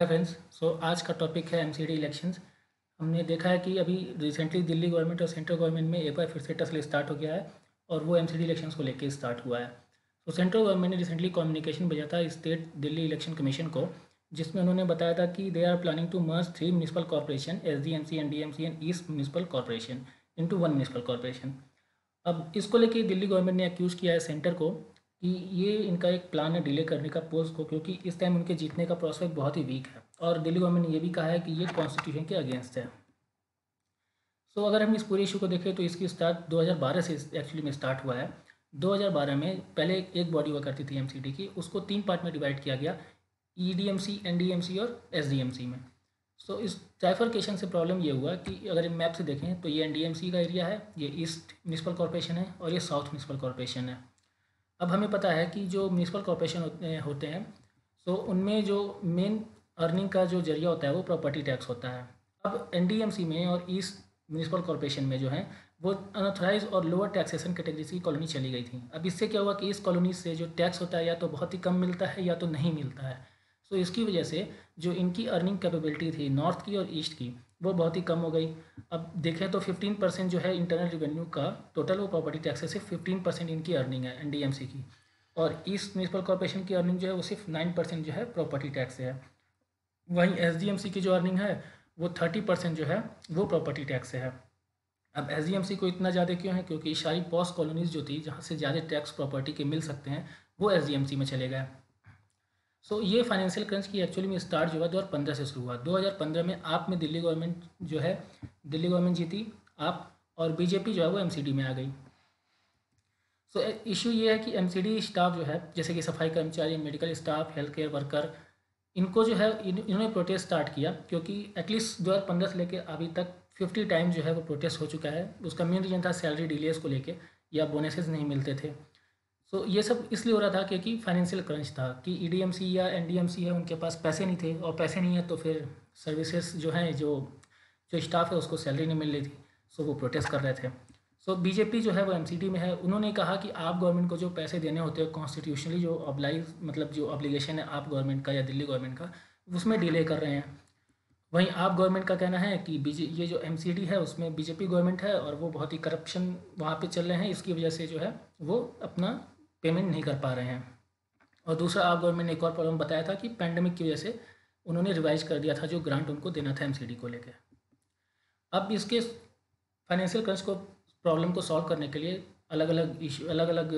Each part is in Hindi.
फ्रेंड्स सो आज का टॉपिक है एमसीडी इलेक्शंस हमने देखा है कि अभी रिसेंटली दिल्ली गवर्नमेंट और सेंट्रल गवर्नमेंट में एक बार फिर से टसल स्टार्ट हो गया है और वो एमसीडी इलेक्शंस को लेकर स्टार्ट हुआ है. तो सेंट्रल गवर्नमेंट ने रिसेंटली कम्युनिकेशन भेजा था स्टेट दिल्ली इलेक्शन कमीशन को, जिसमें उन्होंने बताया था कि they are planning to merge three municipal corporation S D M C N D M C and east municipal corporation into one municipal corporation अब इसको लेके दिल्ली गवर्नमेंट ने अक्यूज़ किया है सेंटर को कि ये इनका एक प्लान है डिले करने का पोस्ट को क्योंकि इस टाइम उनके जीतने का प्रोस्पेक्ट बहुत ही वीक है। और दिल्ली गवर्नमेंट ने यह भी कहा है कि ये कॉन्स्टिट्यूशन के अगेंस्ट है। सो so, अगर हम इस पूरे इशू को देखें तो इसकी स्टार्ट 2012 से एक्चुअली में स्टार्ट हुआ है। 2012 में पहले एक बॉडी हुआ करती थी एम की उसको तीन पार्ट में डिवाइड किया गया E D M C N D M C और एस डी एम सी में। सो so, इस ट्राइफरकेशन से प्रॉब्लम ये हुआ कि अगर मैप से देखें तो ये एन डी एम सी का एरिया है ये ईस्ट म्यूनसिपल कॉरपोरेशन है और ये साउथ म्यूनसिपल कॉरपोरेशन है। अब हमें पता है कि जो म्यूनसिपल कॉरपोरेशन होते हैं सो उनमें जो मेन अर्निंग का जो ज़रिया होता है, वो प्रॉपर्टी टैक्स होता है। अब एनडीएमसी में और ईस्ट म्यूनसिपल कॉरपोरेशन में जो है, वो अनऑथराइज और लोअर टैक्सेशन कैटेगरीज की कॉलोनी चली गई थी। अब इससे क्या हुआ कि इस कॉलोनी से जो टैक्स होता है, या तो बहुत ही कम मिलता है, या तो नहीं मिलता है। सो इसकी वजह से जो इनकी अर्निंग कैपेबिलिटी थी नॉर्थ की और ईस्ट की वो बहुत ही कम हो गई। अब देखें तो फिफ्टीन परसेंट जो है इंटरनल रिवेन्यू का टोटल वो प्रॉपर्टी टैक्स से फिफ्टीन परसेंट इनकी अर्निंग है एनडीएमसी की। और ईस्ट म्यूनसिपल कॉरपोरेशन की अर्निंग जो है वो सिर्फ़ नाइन परसेंट जो है प्रॉपर्टी टैक्स से है। वहीं एसडीएमसी की जो अर्निंग है, वो थर्टी परसेंट जो है वो प्रॉपर्टी टैक्स से है। अब एसडीएमसी को इतना ज़्यादा क्यों है? क्योंकि सारी पॉस कॉलोनीज़ जो थी, जहाँ से ज़्यादा टैक्स प्रॉपर्टी के मिल सकते हैं, वो एस में चले गए। सो so, ये फाइनेंशियल क्रंच की एक्चुअली में स्टार्ट जो है दो पंद्रह से शुरू हुआ। दो हज़ार पंद्रह में आप में दिल्ली गवर्नमेंट जो है दिल्ली गवर्नमेंट जीती आप और बीजेपी जो है वो एमसीडी में आ गई। सो so, इशू ये है कि एमसीडी स्टाफ जो है जैसे कि सफ़ाई कर्मचारी medical staff health care worker इनको जो है इन, इन्होंने प्रोटेस्ट स्टार्ट किया क्योंकि एटलीस्ट दो हज़ार पंद्रह से लेकर अभी तक फिफ्टी टाइम जो है वो प्रोटेस्ट हो चुका है। उसका मेन रीज़न था सैलरी डिलेस को लेके या बोनसेस नहीं मिलते थे। सो so, ये सब इसलिए हो रहा था क्योंकि फाइनेंशियल क्रंच था कि ई e या एनडीएमसी है उनके पास पैसे नहीं थे और पैसे नहीं है तो फिर सर्विसेज़ जो हैं जो जो स्टाफ है उसको सैलरी नहीं मिल रही थी। सो वो प्रोटेस्ट कर रहे थे। सो so, बीजेपी जो है वो एम में है। उन्होंने कहा कि आप गवर्नमेंट को जो पैसे देने होते हैं कॉन्स्टिट्यूशनली जो ऑब्लाइज मतलब जो ऑब्लिगेशन है आप गवर्नमेंट का या दिल्ली गवर्नमेंट का उसमें डिले कर रहे हैं। वहीं आप गवर्नमेंट का कहना है कि बीजे ये जो एम है उसमें बीजेपी गवर्नमेंट है और वो बहुत ही करप्शन वहाँ पे चल रहे हैं। इसकी वजह से जो है वो अपना पेमेंट नहीं कर पा रहे हैं। और दूसरा, आप गवर्नमेंट ने एक और प्रॉब्लम बताया था कि पैंडमिक की वजह से उन्होंने रिवाइज कर दिया था जो ग्रांट उनको देना था एमसीडी को लेकर अब इसके फाइनेंशियल क्रंच को प्रॉब्लम को सॉल्व करने के लिए अलग अलग इशू अलग अलग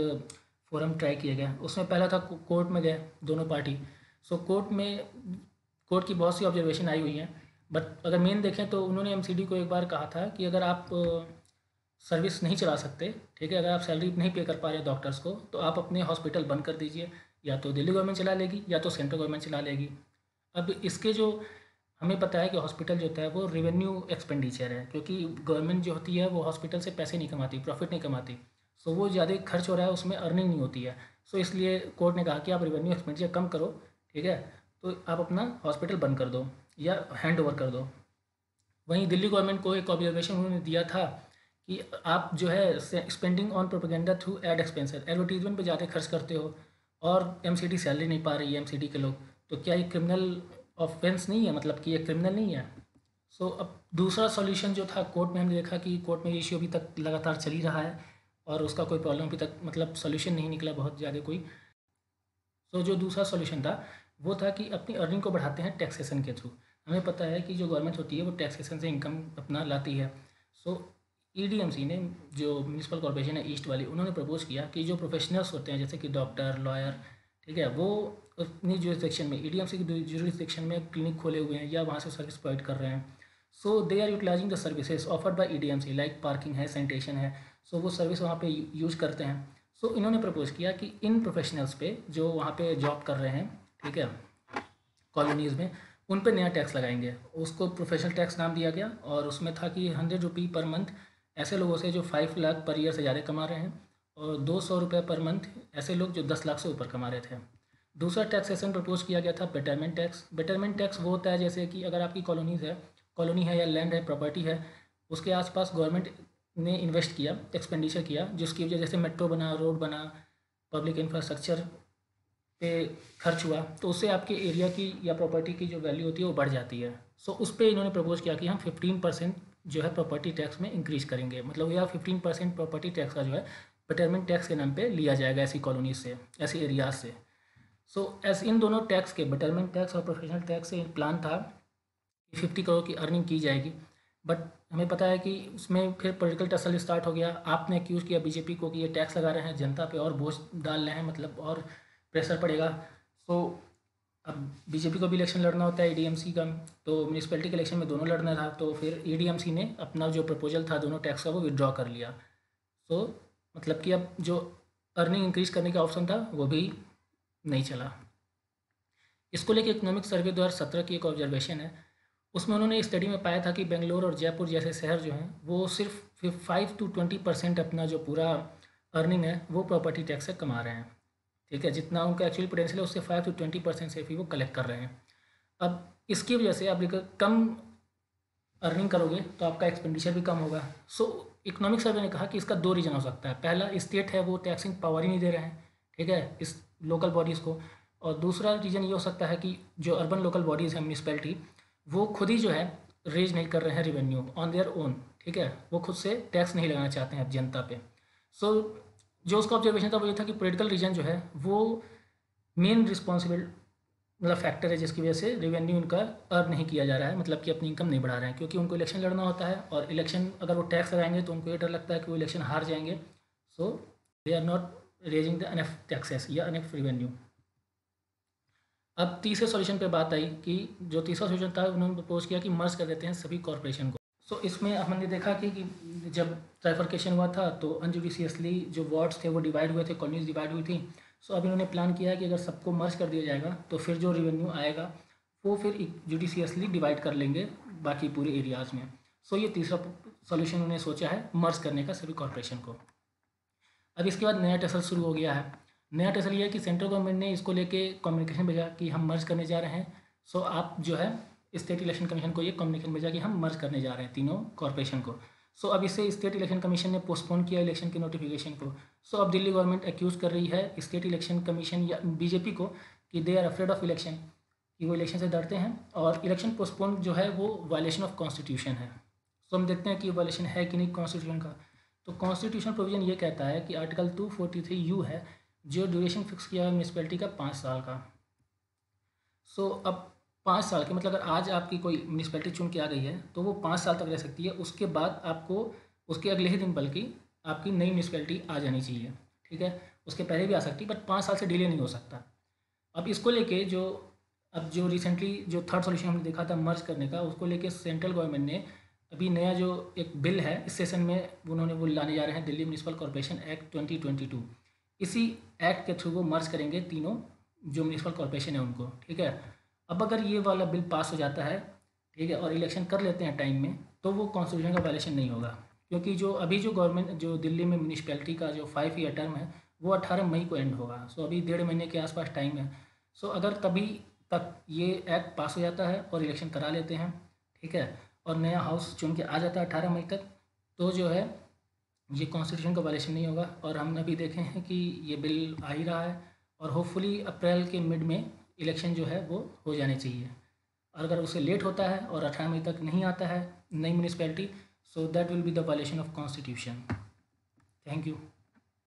फोरम ट्राई किए गए। उसमें पहला था कोर्ट में गए दोनों पार्टी सो कोर्ट में कोर्ट की बहुत सी ऑब्जर्वेशन आई हुई हैं। बट अगर मेन देखें तो उन्होंने एमसीडी को एक बार कहा था कि अगर आप सर्विस नहीं चला सकते, ठीक है? अगर आप सैलरी नहीं पे कर पा रहे डॉक्टर्स को तो आप अपने हॉस्पिटल बंद कर दीजिए। या तो दिल्ली गवर्नमेंट चला लेगी, या तो सेंट्रल गवर्नमेंट चला लेगी। अब इसके जो, हमें पता है कि हॉस्पिटल जो होता है, वो रेवेन्यू एक्सपेंडिचर है, क्योंकि गवर्नमेंट जो होती है, वो हॉस्पिटल से पैसे नहीं कमाती प्रॉफिट नहीं कमाती। सो वो ज़्यादा खर्च हो रहा है, उसमें अर्निंग नहीं होती है। सो इसलिए कोर्ट ने कहा कि आप रेवेन्यू एक्सपेंडिचर कम करो, ठीक है? तो आप अपना हॉस्पिटल बंद कर दो, या हैंड ओवर कर दो। वहीं दिल्ली गवर्नमेंट को एक ऑब्जर्वेशन उन्होंने दिया था कि आप जो है spending on propaganda through ad expenses advertisement पे ज़्यादा खर्च करते हो और एम सैलरी नहीं पा रही है एम के लोग तो क्या ये क्रिमिनल ऑफेंस नहीं है? मतलब कि ये क्रिमिनल नहीं है? सो so, अब दूसरा सॉल्यूशन जो था कोर्ट में हमने देखा कि कोर्ट में इश्यू अभी तक लगातार चल ही रहा है और उसका कोई प्रॉब्लम अभी तक मतलब सॉल्यूशन नहीं निकला बहुत ज़्यादा कोई। सो so, जो दूसरा सॉल्यूशन था वो था कि अपनी अर्निंग को बढ़ाते हैं टैक्सेशन के थ्रू हमें पता है कि जो गवर्नमेंट होती है वो टैक्सेशन से इनकम अपना लाती है। सो so, ईडीएमसी e ने जो म्यूनसिपल कॉरपोरेशन है ईस्ट वाली उन्होंने प्रपोज किया कि जो प्रोफेशनल्स होते हैं जैसे कि डॉक्टर लॉयर ठीक है वो अपनी जो सेक्शन में ईडीएमसी e की सेक्शन में क्लिनिक खोले हुए हैं या वहाँ से सर्विस प्रोवाइड कर रहे हैं। So they are utilising the services offered by E like parking है सैनिटेशन है सो so, वो सर्विस वहाँ पे यूज़ करते हैं। सो so, इन्होंने प्रपोज किया कि इन प्रोफेशनल्स पे जो वहाँ पे जॉब कर रहे हैं ठीक है कॉलोनीज़ में उन पर नया टैक्स लगाएँगे। उसको प्रोफेशनल टैक्स नाम दिया गया और उसमें था कि हंड्रेड रुपी पर मंथ ऐसे लोगों से जो फाइव लाख पर ईयर से ज़्यादा कमा रहे हैं और दो सौ रुपये पर मंथ ऐसे लोग जो दस लाख से ऊपर कमा रहे थे। दूसरा टैक्सेशन प्रपोज किया गया था बेटरमेंट टैक्स बेटरमेंट टैक्स वो होता है जैसे कि अगर आपकी कॉलोनीज़ है कॉलोनी है या लैंड है प्रॉपर्टी है, उसके आसपास गवर्नमेंट ने इन्वेस्ट किया एक्सपेंडिचर किया, जिसकी वजह जैसे मेट्रो बना रोड बना पब्लिक इंफ्रास्ट्रक्चर पे खर्च हुआ तो उससे आपके एरिया की या प्रॉपर्टी की जो वैल्यू होती है वो बढ़ जाती है। सो उस पर इन्होंने प्रपोज किया कि हम फिफ्टीन परसेंट जो है प्रॉपर्टी टैक्स में इंक्रीज करेंगे। मतलब यह फिफ्टीन परसेंट प्रॉपर्टी टैक्स का जो है बेटरमेंट टैक्स के नाम पे लिया जाएगा ऐसी कॉलोनी से ऐसी एरियाज़ से। सो so, ऐसे इन दोनों टैक्स के बेटरमेंट टैक्स और प्रोफेशनल टैक्स से प्लान था कि फिफ्टी करोड़ की अर्निंग की जाएगी। बट हमें पता है कि उसमें फिर पॉलिटिकल टसल स्टार्ट हो गया। आपने एक्यूज़ किया बीजेपी को कि ये टैक्स लगा रहे हैं जनता पे और बोझ डाल रहे हैं मतलब और प्रेशर पड़ेगा। सो अब बीजेपी को भी इलेक्शन लड़ना होता है ई का तो म्यूनसिपैलिटी के इलेक्शन में दोनों लड़ना था तो फिर ई ने अपना जो प्रपोजल था, दोनों टैक्स का वो विदड्रॉ कर लिया। सो मतलब कि अब जो अर्निंग इंक्रीज करने का ऑप्शन था, वो भी नहीं चला। इसको लेकर इकोनॉमिक सर्वे दो हज़ार सत्रह की एक ऑब्जर्वेशन है। उसमें उन्होंने स्टडी में पाया था कि बेंगलोर और जयपुर जैसे शहर जो हैं, वो सिर्फ़ फाइव टू ट्वेंटी परसेंट अपना जो पूरा अर्निंग है, वो प्रॉपर्टी टैक्स से कमा रहे हैं। ठीक है जितना उनका एक्चुअली पोटेंशियल है उससे फाइव टू ट्वेंटी परसेंट से भी वो कलेक्ट कर रहे हैं। अब इसकी वजह से आप कम अर्निंग करोगे तो आपका एक्सपेंडिचर भी कम होगा। सो इकोनॉमिक सर्वे ने कहा कि इसका दो रीज़न हो सकता है। पहला स्टेट है वो टैक्सिंग पावर ही नहीं दे रहे हैं ठीक है इस लोकल बॉडीज़ को। और दूसरा रीज़न ये हो सकता है कि जो अर्बन लोकल बॉडीज़ हैं म्यूनसिपैलिटी वो खुद ही जो है रेज नहीं कर रहे हैं रिवेन्यू ऑन देयर ओन ठीक है वो खुद से टैक्स नहीं लगाना चाहते हैं जनता पे। सो so, जो उसका ऑब्जर्वेशन था वो ये था कि पोलिटिकल रीजन जो है, वो मेन रिस्पॉन्सिबल मतलब फैक्टर है जिसकी वजह से रेवेन्यू उनका अर्न नहीं किया जा रहा है मतलब कि अपनी इनकम नहीं बढ़ा रहे हैं, क्योंकि उनको इलेक्शन लड़ना होता है और इलेक्शन अगर वो टैक्स लगाएँगे तो उनको ये डर लगता है कि वो इलेक्शन हार जाएँगे। So they are not raising the enough taxes या अनफ रेवेन्यू अब तीसरे सॉल्यूशन पे बात आई कि जो तीसरा सॉल्यूशन था, उन्होंने प्रपोज किया कि मर्ज कर देते हैं सभी कॉरपोरेशन को। So, इसमें हमने देखा कि, कि जब ट्राइफर्केशन हुआ था तो अनजुडिशियसली जो वार्ड्स थे वो डिवाइड हुए थे कॉलोनीज डिवाइड हुई थी। सो अब इन्होंने प्लान किया कि अगर सबको मर्ज कर दिया जाएगा तो फिर जो रेवेन्यू आएगा वो फिर जुडिशियसली डिवाइड कर लेंगे बाकी पूरे एरियाज़ में। सो ये तीसरा सोल्यूशन उन्होंने सोचा है मर्ज करने का सभी कॉरपोरेशन को। अब इसके बाद नया टसल शुरू हो गया है। नया टसल ये है कि सेंट्रल गवर्नमेंट ने इसको लेके कम्युनिकेशन भेजा कि हम मर्ज करने जा रहे हैं। सो आप जो है स्टेट इलेक्शन कमीशन को ये कम्युनिकेशन भेजा कि हम मर्ज करने जा रहे हैं तीनों कॉरपोरेशन को। सो अब इसे स्टेट इलेक्शन कमीशन ने पोस्टपोन किया इलेक्शन के नोटिफिकेशन को। सो अब दिल्ली गवर्नमेंट एक्यूज़ कर रही है स्टेट इलेक्शन कमीशन या बीजेपी को कि they are afraid of election कि वो इलेक्शन से डरते हैं और इलेक्शन पोस्टपोन जो है वो वायलेशन ऑफ़ कॉन्स्टिट्यूशन है। सो हम देखते हैं कि वायलेशन है कि नहीं कॉन्स्टिट्यूशन का। तो कॉन्स्टिट्यूशन प्रोविज़न ये कहता है कि article two forty three U है जो ड्यूरेशन फिक्स किया है म्यूनसिपैलिटी का पाँच साल का। सो so, अब पाँच साल के मतलब अगर आज आपकी कोई म्यूनसिपैलिटी चुन के आ गई है तो वो पाँच साल तक रह सकती है। उसके बाद आपको, उसके अगले ही दिन बल्कि आपकी नई म्यूनसिपैलिटी आ जानी चाहिए, ठीक है? उसके पहले भी आ सकती है बट पाँच साल से डिले नहीं हो सकता। अब इसको लेके जो, अब जो रिसेंटली जो थर्ड सोल्यूशन हमने देखा था मर्ज करने का, उसको लेके सेंट्रल गवर्नमेंट ने अभी नया जो एक बिल है, इस सेशन में उन्होंने वो लाने जा रहे हैं, Delhi municipal corporation act twenty twenty two इसी एक्ट के थ्रू वो मर्ज करेंगे तीनों जो म्यूनसिपल कॉरपोरेशन है उनको, ठीक है? अब अगर ये वाला बिल पास हो जाता है, ठीक है, और इलेक्शन कर लेते हैं टाइम में तो वो कॉन्स्टिट्यूशन का वायलेशन नहीं होगा। क्योंकि जो अभी जो गवर्नमेंट जो दिल्ली में म्यूनसिपैलिटी का जो फाइव ईयर टर्म है, वो अट्ठारह मई को एंड होगा। सो अभी डेढ़ महीने के आसपास टाइम है। सो अगर तभी तक ये एक्ट पास हो जाता है और इलेक्शन करा लेते हैं, ठीक है, और नया हाउस चुन के आ जाता है अठारह मई तक तो जो है, ये कॉन्स्टिट्यूशन का वायलेशन नहीं होगा। और हम अभी देखे हैं कि ये बिल आ ही रहा है। और होपफुली अप्रैल के मिड में इलेक्शन जो है वो हो जाने चाहिए। और अगर उसे लेट होता है और अठारह मई तक नहीं आता है नई municipality so that will be the violation of constitution thank you